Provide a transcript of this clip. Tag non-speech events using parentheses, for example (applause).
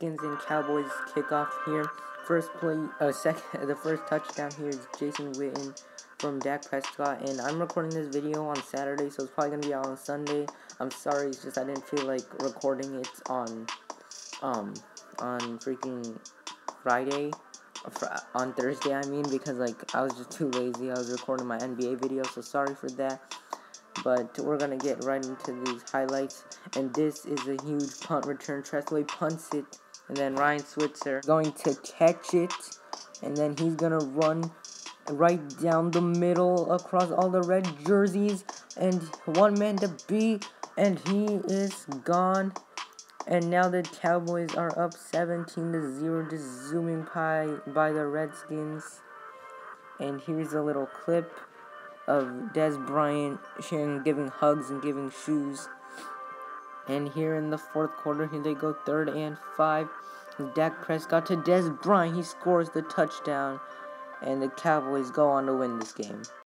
Redskins and Cowboys kickoff here. First play, uh, second, (laughs) the first touchdown here is Jason Witten from Dak Prescott, and I'm recording this video on Saturday, so it's probably gonna be out on Sunday. I'm sorry, it's just I didn't feel like recording it on, um, on freaking Friday, uh, on Thursday. I mean, because like I was just (laughs) too lazy. I was recording my NBA video, so sorry for that. But we're gonna get right into these highlights, and this is a huge punt return. Tress Way punts it, and then Ryan Switzer going to catch it, and then he's gonna run right down the middle across all the red jerseys, and one man to beat, and he is gone. And now the Cowboys are up 17 to 0, just zooming by, by the Redskins. And here's a little clip of Dez Bryant sharing, giving hugs and giving shoes. And here in the fourth quarter, here they go third and five. Dak Prescott to Dez Bryant. He scores the touchdown. And the Cowboys go on to win this game.